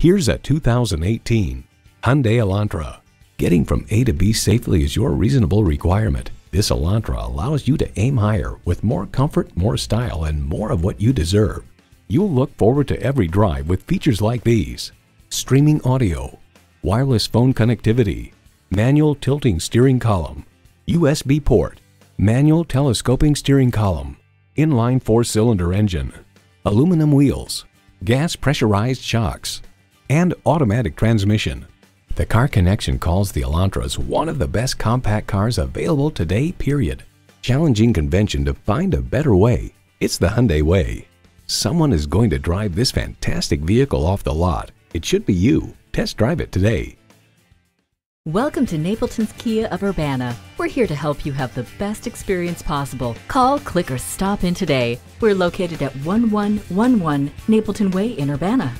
Here's a 2018 Hyundai Elantra. Getting from A to B safely is your reasonable requirement. This Elantra allows you to aim higher with more comfort, more style, and more of what you deserve. You'll look forward to every drive with features like these. Streaming audio, wireless phone connectivity, manual tilting steering column, USB port, manual telescoping steering column, inline four-cylinder engine, aluminum wheels, gas pressurized shocks, and automatic transmission. The Car Connection calls the Elantras one of the best compact cars available today, period. Challenging convention to find a better way. It's the Hyundai way. Someone is going to drive this fantastic vehicle off the lot. It should be you. Test drive it today. Welcome to Napleton's Kia of Urbana. We're here to help you have the best experience possible. Call, click, or stop in today. We're located at 1111 Napleton Way in Urbana.